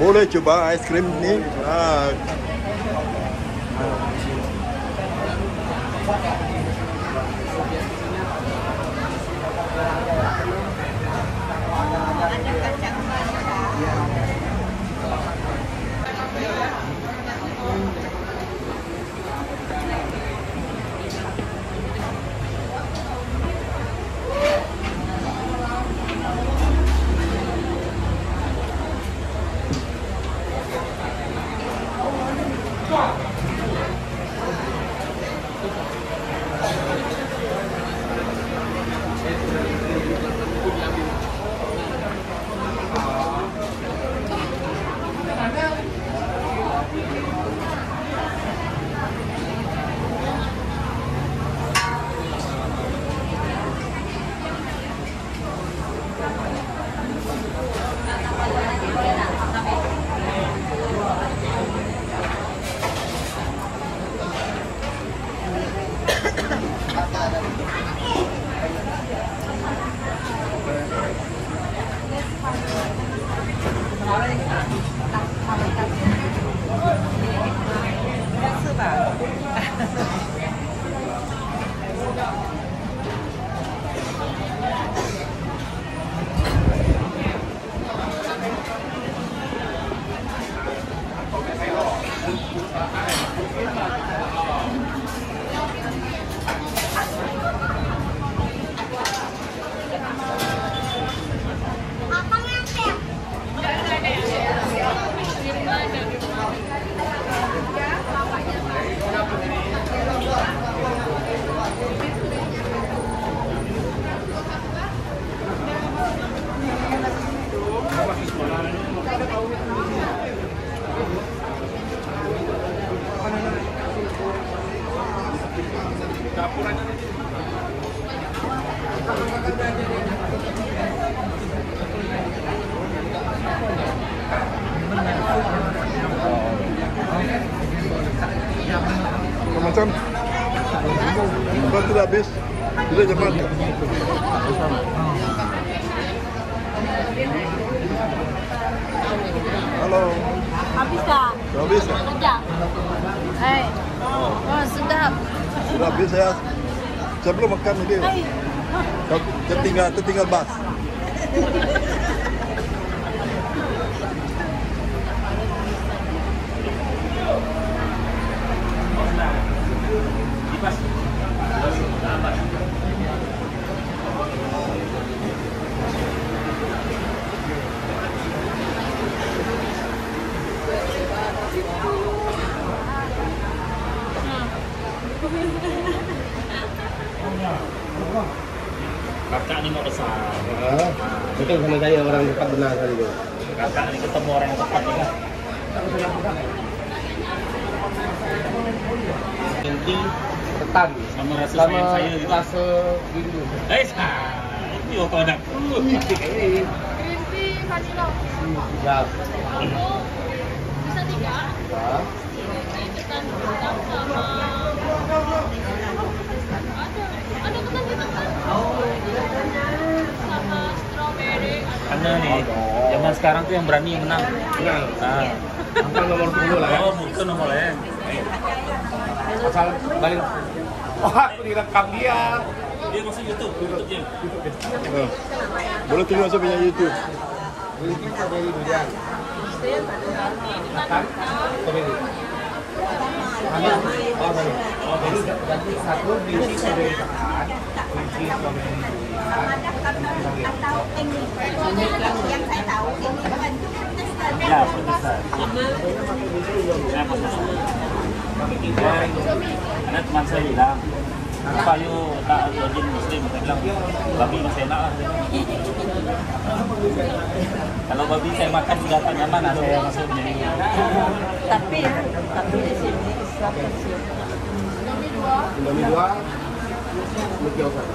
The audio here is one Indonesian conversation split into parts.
boleh coba es krim ini ah. Lepas tu dah habis Sudah jam mana? Halo Habis dah. Dah habis tak? Sekejap. Hai. Oh, sedap. Sudah habis saya Saya belum makan ni dia Hai. Tertinggal, tertinggal bas Kakak ni mau besar. Ah, betul sama saya orang dekat benar kali itu. Kakak ni ketemu orang yang tepat ni kan. Inti ketan Sama rasa sama saya gitu. rasa rindu. Eh, itu yang kau nak. Green tea vanilla. Ya. Bisa tiga. Ya. Ketan sama ada ada ketan hitam kan? Sama strawberry. Karena ni, zaman sekarang tu yang berani yang menang. Benar. Ah. Angka nomor 10 lah ya. Oh, bukan nomor lain. Asal balik. Wah, aku direkam dia. Dia masuk YouTube, YouTube dia. Oh. Boleh tengok saya punya YouTube. Mana? Oh. Oh, jadi satu biji biji yang saya tahu ini Ya, besar. Ya, besar. Karena teman saya bilang, kenapa you tak muslim? Saya bilang, babi masih enak lah. Kalau babi saya makan sudah tak nyaman lah saya masuknya. Tapi tapi di sini Islam kecil. Indomie dua, Lumpia satu.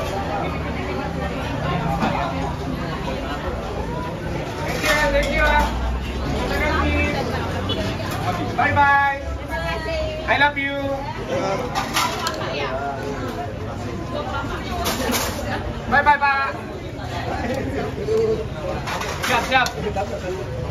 Bye bye. I love you. Bye bye Pak. Siap siap.